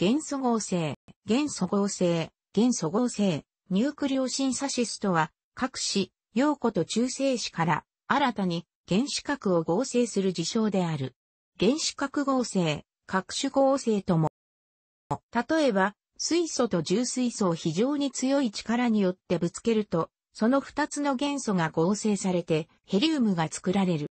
元素合成、元素合成、元素合成、ニュークリオシンサシスとは、核子、陽子と中性子から新たに原子核を合成する事象である。原子核合成、核種合成とも。例えば、水素と重水素を非常に強い力によってぶつけると、その二つの元素が合成されてヘリウムが作られる。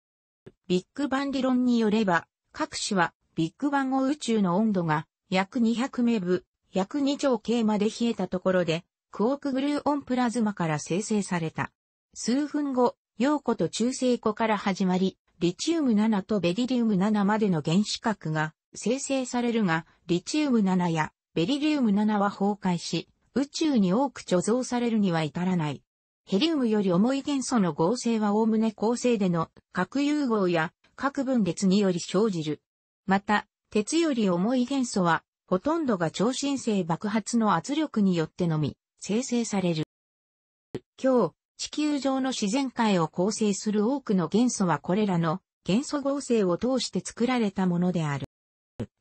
ビッグバン理論によれば、各種はビッグバン後宇宙の温度が約200メブ、約2兆 K まで冷えたところで、クオークグルーオンプラズマから生成された。数分後、陽子と中性子から始まり、リチウム7とベリリウム7までの原子核が生成されるが、リチウム7やベリリウム7は崩壊し、宇宙に多く貯蔵されるには至らない。ヘリウムより重い元素の合成は概ね構成での核融合や核分裂により生じる。また、鉄より重い元素は、ほとんどが超新星爆発の圧力によってのみ、生成される。今日、地球上の自然界を構成する多くの元素はこれらの元素合成を通して作られたものである。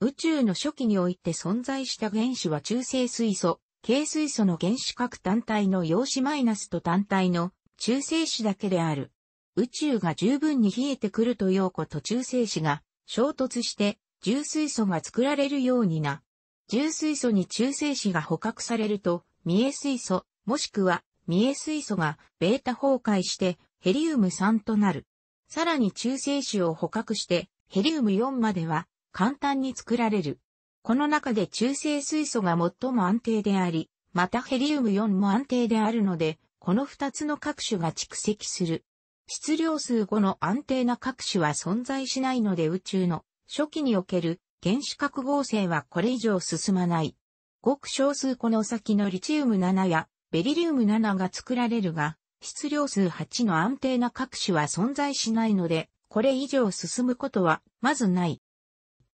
宇宙の初期において存在した原子は中性水素、軽水素の原子核単体の陽子マイナスと単体の中性子だけである。宇宙が十分に冷えてくると陽子と中性子が衝突して重水素が作られるようにな。重水素に中性子が捕獲されると、ミエ水素、もしくはミエ水素がベータ崩壊してヘリウム3となる。さらに中性子を捕獲してヘリウム4までは簡単に作られる。この中で中性水素が最も安定であり、またヘリウム4も安定であるので、この2つの各種が蓄積する。質量数5の安定な各種は存在しないので宇宙の初期における原子核合成はこれ以上進まない。ごく少数この先のリチウム7やベリリウム7が作られるが、質量数8の安定な各種は存在しないので、これ以上進むことはまずない。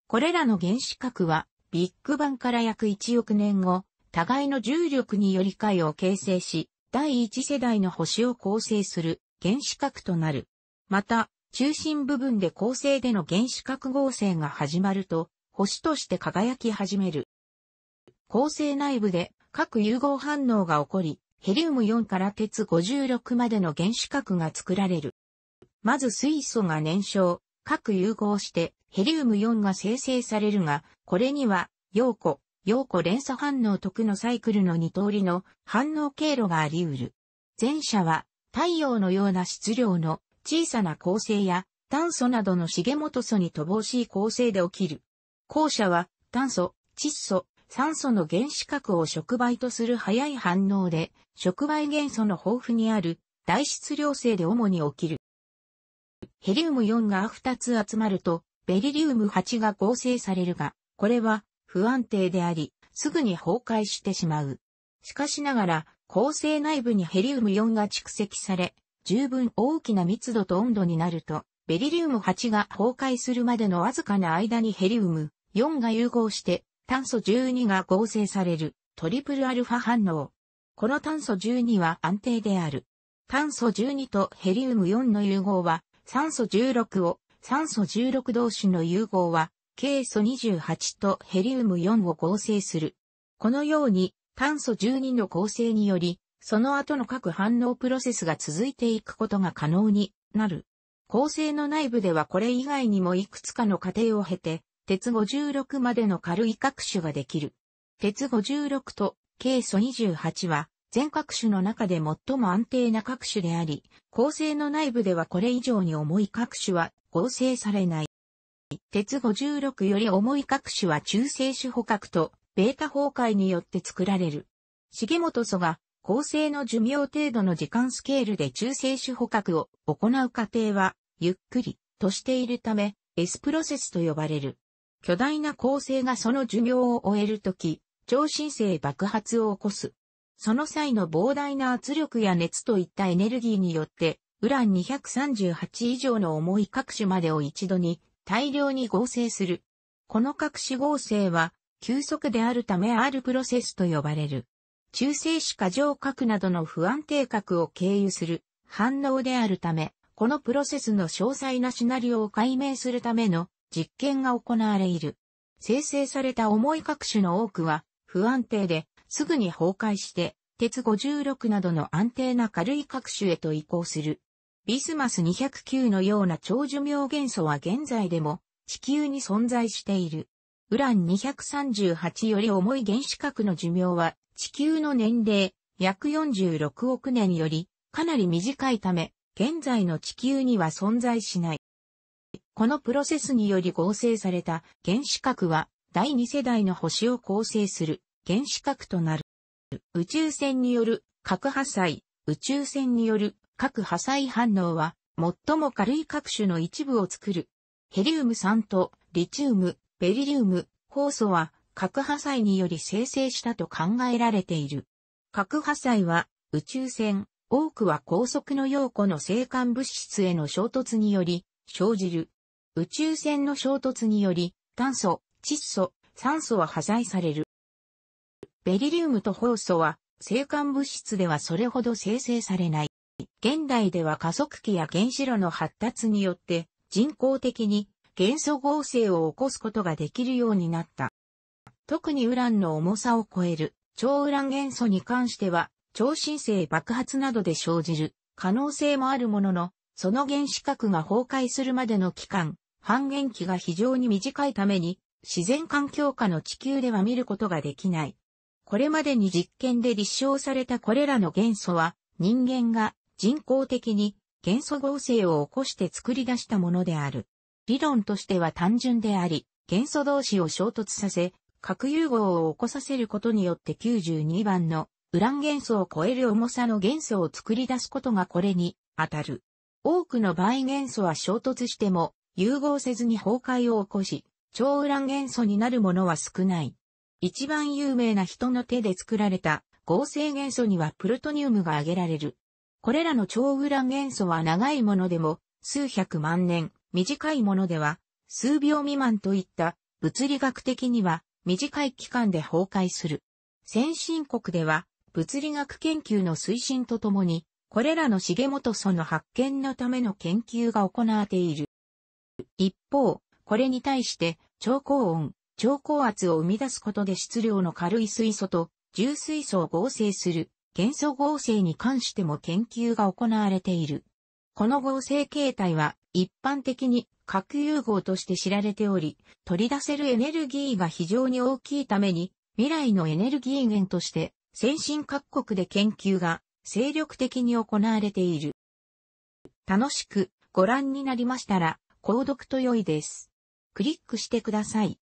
これらの原子核は、ビッグバンから約1億年後、互いの重力により解を形成し、第一世代の星を構成する原子核となる。また、中心部分で構成での原子核合成が始まると、星として輝き始める。構成内部で各融合反応が起こり、ヘリウム4から鉄56までの原子核が作られる。まず水素が燃焼、各融合してヘリウム4が生成されるが、これには、陽子、陽子連鎖反応特のサイクルの2通りの反応経路があり得る。前者は太陽のような質量の小さな構成や炭素などの重元素に乏しい構成で起きる。後者は炭素、窒素、酸素の原子核を触媒とする早い反応で、触媒元素の豊富にある大質量性で主に起きる。ヘリウム4が2つ集まると、ベリリウム8が合成されるが、これは不安定であり、すぐに崩壊してしまう。しかしながら、構成内部にヘリウム4が蓄積され、十分大きな密度と温度になると、ベリリウム8が崩壊するまでのわずかな間にヘリウム4が融合して炭素12が合成されるトリプルアルファ反応。この炭素12は安定である。炭素12とヘリウム4の融合は酸素16を、酸素16同士の融合はケイ素28とヘリウム4を合成する。このように炭素12の構成により、その後の各反応プロセスが続いていくことが可能になる。構成の内部ではこれ以外にもいくつかの過程を経て、鉄56までの軽い各種ができる。鉄56とケイ素28は全各種の中で最も安定な各種であり、構成の内部ではこれ以上に重い各種は合成されない。鉄56より重い各種は中性種捕獲とベータ崩壊によって作られる。重本素が構成の寿命程度の時間スケールで中性種捕獲を行う過程はゆっくりとしているため S プロセスと呼ばれる。巨大な構成がその寿命を終えるとき、超新星爆発を起こす。その際の膨大な圧力や熱といったエネルギーによって、ウラン238以上の重い核種までを一度に大量に合成する。この核子合成は、急速であるため R プロセスと呼ばれる。中性子過剰核などの不安定核を経由する反応であるため、このプロセスの詳細なシナリオを解明するための実験が行われる。生成された重い各種の多くは不安定ですぐに崩壊して鉄56などの安定な軽い各種へと移行する。ビスマス209のような超寿命元素は現在でも地球に存在している。ウラン238より重い原子核の寿命は地球の年齢約46億年よりかなり短いため現在の地球には存在しない。このプロセスにより合成された原子核は第2世代の星を構成する原子核となる。宇宙船による核破砕、宇宙船による核破砕反応は最も軽い各種の一部を作る。ヘリウム酸とリチウム、ベリリウム、酵素は核破砕により生成したと考えられている。核破砕は宇宙船、多くは高速の陽子の生還物質への衝突により生じる。宇宙船の衝突により炭素、窒素、酸素は破砕される。ベリリウムとホウ素は、生還物質ではそれほど生成されない。現代では加速器や原子炉の発達によって人工的に元素合成を起こすことができるようになった。特にウランの重さを超える超ウラン元素に関しては超新星爆発などで生じる可能性もあるものの、その原子核が崩壊するまでの期間、半減期が非常に短いために自然環境下の地球では見ることができない。これまでに実験で立証されたこれらの元素は人間が人工的に元素合成を起こして作り出したものである。理論としては単純であり、元素同士を衝突させ、核融合を起こさせることによって92番のウラン元素を超える重さの元素を作り出すことがこれに当たる。多くの場合元素は衝突しても融合せずに崩壊を起こし、超ウラン元素になるものは少ない。一番有名な人の手で作られた合成元素にはプルトニウムが挙げられる。これらの超ウラン元素は長いものでも数百万年、短いものでは数秒未満といった物理学的には短い期間で崩壊する。先進国では物理学研究の推進とともにこれらの重元素の発見のための研究が行われている。一方、これに対して超高温、超高圧を生み出すことで質量の軽い水素と重水素を合成する元素合成に関しても研究が行われている。この合成形態は一般的に核融合として知られており、取り出せるエネルギーが非常に大きいために、未来のエネルギー源として先進各国で研究が精力的に行われている。楽しくご覧になりましたら、購読と良いです。クリックしてください。